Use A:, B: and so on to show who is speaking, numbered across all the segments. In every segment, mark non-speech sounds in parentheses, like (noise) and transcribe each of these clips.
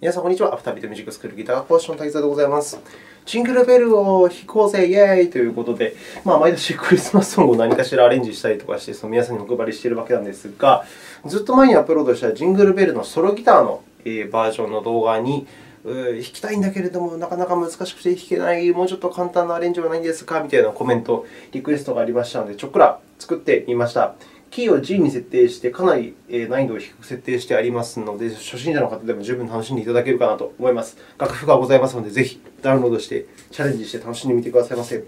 A: 皆さん、こんにちは。アフタービートミュージックスクールギター講師の滝沢でございます。ジングルベルを弾こうぜ、イェーイということで、まあ、毎年 (laughs) クリスマスソングを何かしらアレンジしたりとかして、その皆さんにお配りしているわけなんですが、ずっと前にアップロードしたジングルベルのソロギターのバージョンの動画に、弾きたいんだけれども、なかなか難しくて弾けない、もうちょっと簡単なアレンジはないんですかみたいなコメント、リクエストがありましたので、ちょっくら作ってみました。キーを G に設定して、かなり難易度を低く設定してありますので、初心者の方でも十分楽しんでいただけるかなと思います。楽譜がございますので、ぜひダウンロードしてチャレンジして楽しんでみてくださいませ。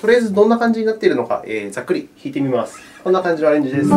A: とりあえずどんな感じになっているのか、えー、ざっくり弾いてみます。こんな感じのアレンジです。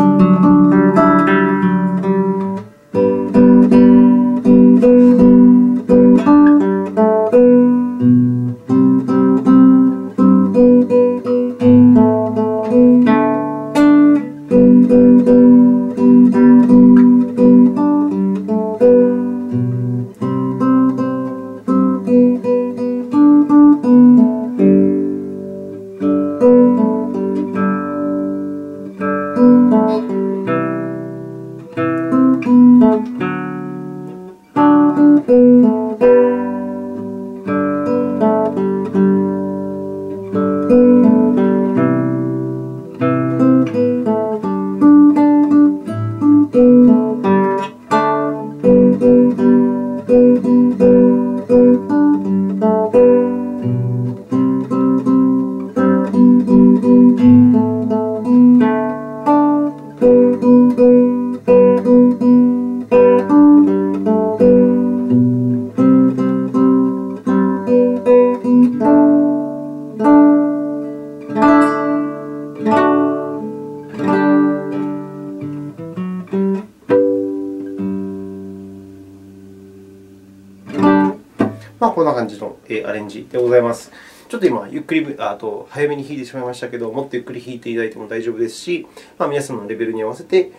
A: 感じのアレンジでございます。ちょっと今、ゆっくりあと早めに弾いてしまいましたけど、もっとゆっくり弾いていただいても大丈夫ですし、まあ、皆さんのレベルに合わせて、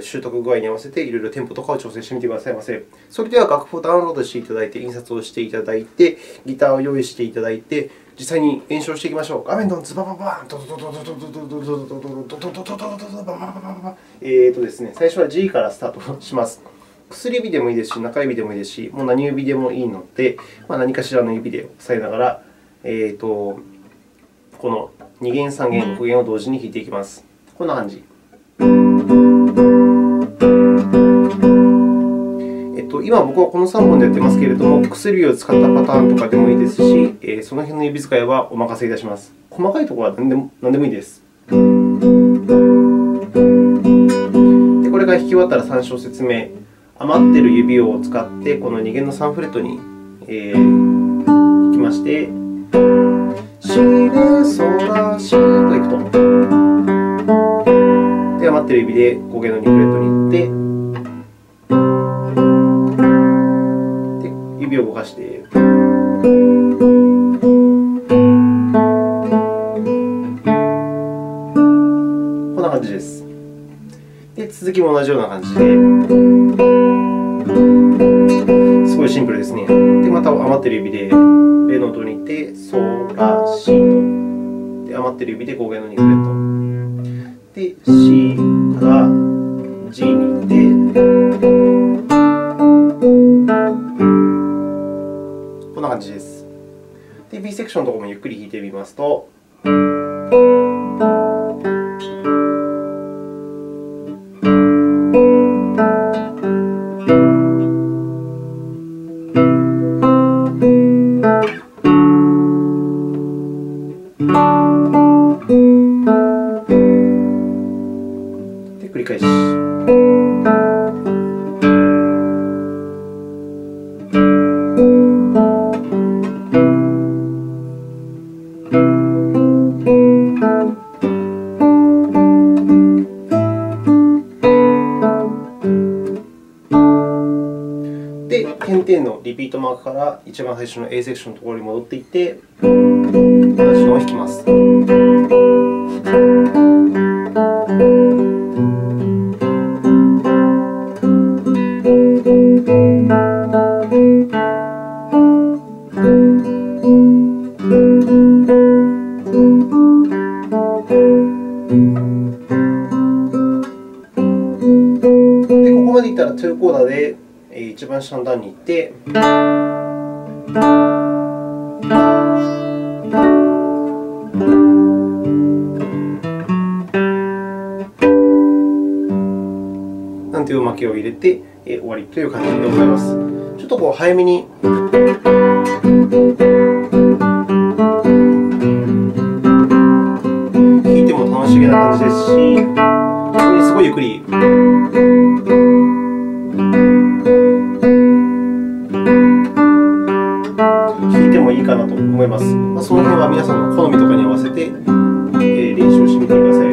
A: 習得具合に合わせて、いろいろテンポとかを調整してみてくださいませ。それでは、楽譜をダウンロードしていただいて、印刷をしていただいて、ギターを用意していただいて、実際に演奏していきましょう。画面ドンズバババンドドドドドドドドドドドドドドドドドドドバババババえーとですね、最初は G からスタートします。薬指でもいいですし、中指でもいいですし、もう何指でもいいので、まあ、何かしらの指で押さえながら、えーと、この2弦、3弦、5弦を同時に弾いていきます。こんな感じ。えっと、今、僕はこの3本でやってますけれども、薬指を使ったパターンとかでもいいですし、えー、その辺の指使いはお任せいたします。細かいところは何でも何でもいいです。でこれが弾き終わったら3小節目。余ってる指を使って、この2弦の3フレットに、えー、弾きまして、シレソラシといくと。で、余ってる指で5弦の2フレットに行って、で指を動かして、こんな感じです。で、続きも同じような感じで。余ってる指でレの音に行って、ソ、ラ、シと。で、余ってる指で5弦の2フレット。で、シから G に行って、こんな感じです。で、B セクションのところもゆっくり弾いてみますと。で、点々のリピートマークから一番最初の A セクションのところに戻っていって、同じのを弾きます。で、ここまでいったら2コーダーで一番下の段に行って。なんていう負けを入れて、えー、終わりという感じでございます。ちょっとこう早めに。弾いても楽しげな感じですし、すごいゆっくり。います。まあ、その辺は皆さんの好みとかに合わせて、え練習してみてください。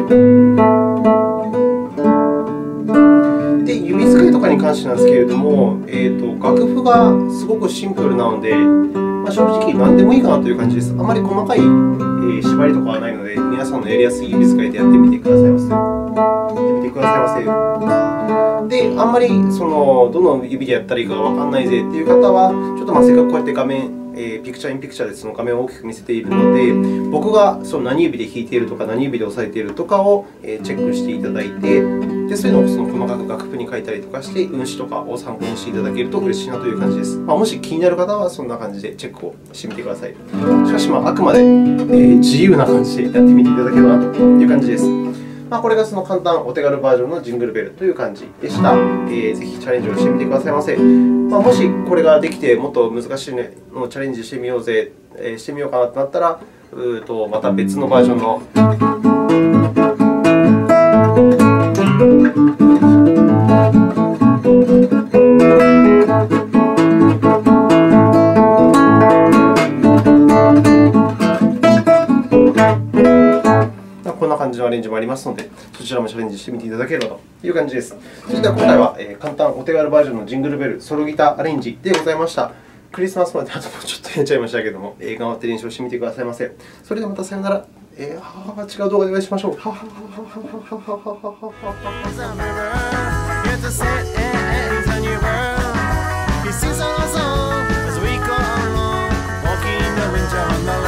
A: で、指使いとかに関してなんですけれども、えーと、楽譜がすごくシンプルなので、まあ、正直何でもいいかなという感じです。あまり細かい、えー、縛りとかはないので、皆さんのやりやすい指使いでやってみてくださいませ。やってみてくださいませ。で、あんまりそのどの指でやったらいいかがわからないぜという方は、ちょっとまあせっかくこうやって画面えー、ピクチャーインピクチャーでその画面を大きく見せているので、僕がその何指で弾いているとか、何指で押さえているとかをチェックしていただいて、でそういうのをその細かく楽譜に書いたりとかして、運指とかを参考にしていただけると嬉しいなという感じです。まあ、もし気になる方は、そんな感じでチェックをしてみてください。しかし、まあ、あくまで、えー、自由な感じでやってみていただければなという感じです。まあ、これがその簡単、お手軽バージョンのジングルベルという感じでした。えー、ぜひチャレンジをしてみてくださいませ。まあ、もしこれができて、もっと難しいのをチャレンジしてみようぜ、えー、してみようかなとなったら、うとまた別のバージョンのこんな感じのアレンジもありますので、そちらもチャレンジしてみていただければという感じです。それでは今回は、えー、簡単お手軽バージョンのジングルベルソロギターアレンジでございました。クリスマスまであともうちょっとやっちゃいましたけども、えー、頑張って練習をしてみてくださいませ。それではまたさよなら。えー、はは違う動画でお会いしましょう。はははははははは